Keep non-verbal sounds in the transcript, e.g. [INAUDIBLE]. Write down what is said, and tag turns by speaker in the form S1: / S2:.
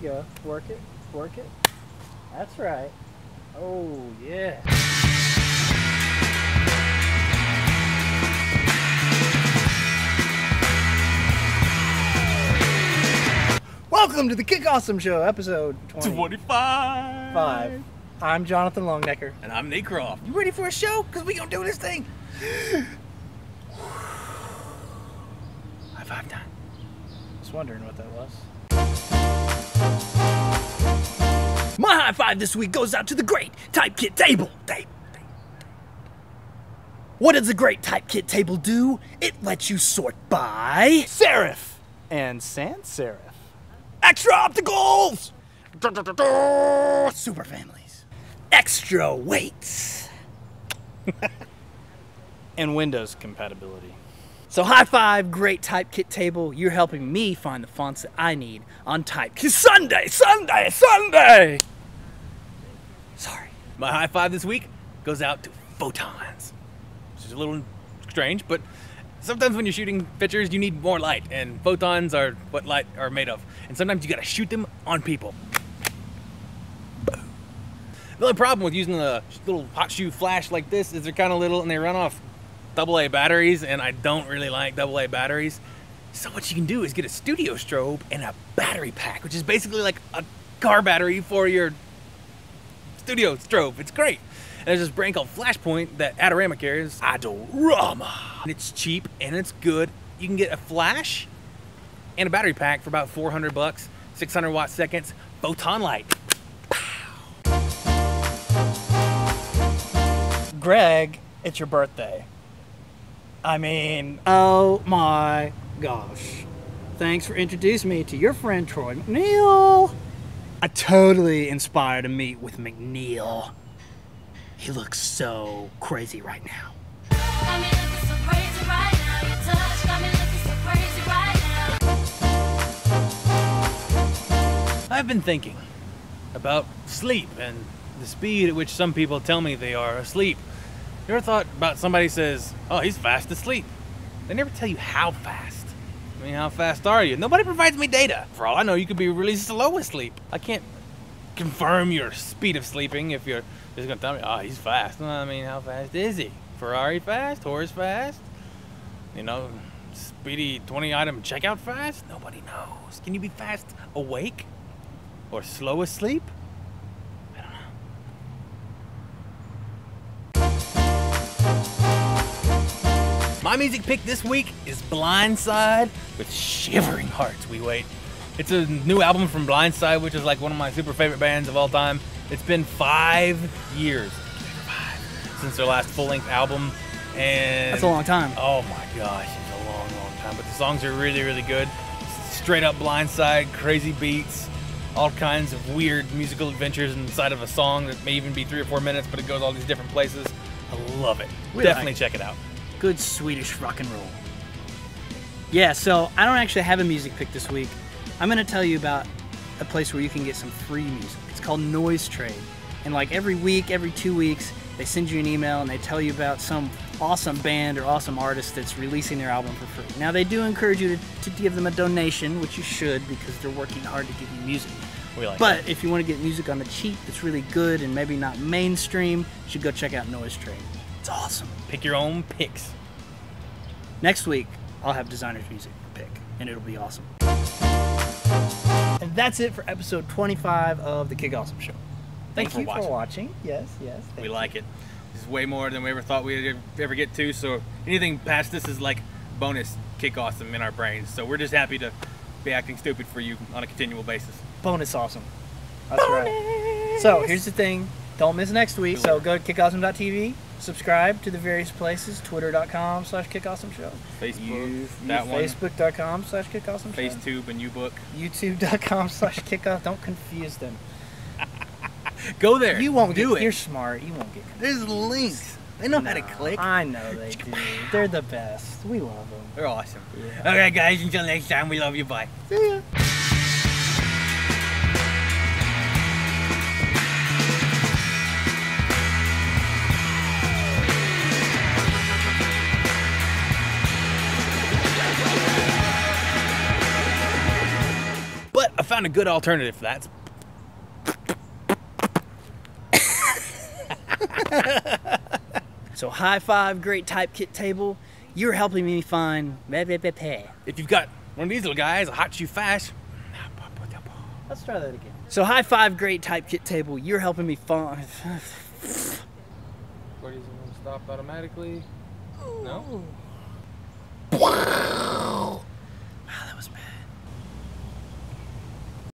S1: go. Work it. Work it. That's right. Oh, yeah. Welcome to the Kick Awesome Show, episode 20.
S2: 25.
S1: Five. I'm Jonathan Longnecker.
S2: And I'm Nate Croft. You ready for a show? Because we gonna do this thing. High five time.
S1: Just wondering what that was.
S2: My high five this week goes out to the great Typekit Table. What does the great Typekit Table do? It lets you sort by
S1: Serif and sans serif.
S2: extra opticals, super families, extra weights. [LAUGHS]
S1: And Windows compatibility.
S2: So high five, great Typekit Table. You're helping me find the fonts that I need on Typekit Sunday, Sunday, Sunday. Sorry. My high five this week goes out to photons. Which is a little strange, but sometimes when you're shooting pictures, you need more light, and photons are what light are made of. And sometimes you gotta shoot them on people. The only problem with using a little hot shoe flash like this is they're kind of little and they run off AA batteries, and I don't really like AA batteries. So what you can do is get a studio strobe and a battery pack, which is basically like a car battery for your studio strobe. It's great. And there's this brand called Flashpoint that Adorama carries. Adorama. And it's cheap and it's good. You can get a flash and a battery pack for about 400 bucks, 600 watt seconds, photon light.
S1: Greg, it's your birthday. I mean, oh my gosh. Thanks for introducing me to your friend Troy McNeil. I totally inspired to meet with McNeil. He looks so crazy right now.
S3: Got me looking so crazy right now. Your touch got me looking so crazy right now.
S2: I've been thinking about sleep and the speed at which some people tell me they are asleep. You ever thought about somebody says, "Oh, he's fast asleep"? They never tell you how fast. I mean, how fast are you? Nobody provides me data. For all I know, you could be really slow asleep. I can't confirm your speed of sleeping if you're just gonna tell me, "Oh, he's fast." Well, I mean, how fast is he? Ferrari fast? Horse fast? You know, speedy 20 item checkout fast? Nobody knows. Can you be fast awake? Or slow asleep? My music pick this week is Blindside with Shivering Hearts We Wait. It's a new album from Blindside, which is like one of my super favorite bands of all time. It's been five years five, since their last full length album. And
S1: That's a long time.
S2: Oh my gosh, it's a long, long time. But the songs are really, really good. Straight up blindside, crazy beats, all kinds of weird musical adventures inside of a song that may even be three or four minutes, but it goes all these different places. I love it.
S1: We
S2: Definitely
S1: like
S2: check it out.
S1: Good Swedish rock and roll. Yeah, so I don't actually have a music pick this week. I'm going to tell you about a place where you can get some free music. It's called Noisetrade. And like every week, every two weeks, they send you an email and they tell you about some awesome band or awesome artist that's releasing their album for free. Now, they do encourage you to, to give them a donation, which you should because they're working hard to give you music.
S2: We like
S1: But if you want to get music on the cheap that's really good and maybe not mainstream, you should go check out Noisetrade. It's awesome.
S2: Pick your own picks.
S1: Next week, I'll have designer's music pick, and it'll be awesome. And that's it for episode 25 of the Kick Awesome Show. Thank
S2: Thanks for
S1: you
S2: watching.
S1: for watching. Yes, yes.
S2: We
S1: you.
S2: like it. This is way more than we ever thought we'd ever get to. So anything past this is like bonus kick awesome in our brains. So we're just happy to be acting stupid for you on a continual basis.
S1: Bonus awesome. That's right. So here's the thing. Don't miss next week. So go to kickawesome.tv, subscribe to the various places, twitter.com slash kickawesomeshow,
S2: Facebook,
S1: you,
S2: that one,
S1: facebook.com slash kickawesomeshow,
S2: FaceTube, a new book.
S1: youtube.com slash kickoff. Don't confuse them. [LAUGHS]
S2: Go there.
S1: You won't
S2: do
S1: get,
S2: it.
S1: You're smart. You won't get confused.
S2: There's links. They know how to click.
S1: I know they do. They're the best. We love them.
S2: They're awesome.
S1: Yeah.
S2: Okay, guys. Until next time, we love you. Bye.
S1: See ya.
S2: But I found a good alternative for that.
S1: So high five, great typekit table. You're helping me find.
S2: If you've got one of these little guys, a hot shoe fast.
S1: Let's try that again. So high five, great typekit table. You're helping me find.
S2: What is it going to stop automatically? No?